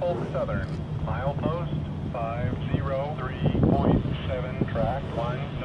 Norfolk Southern, milepost 503.7, track 1.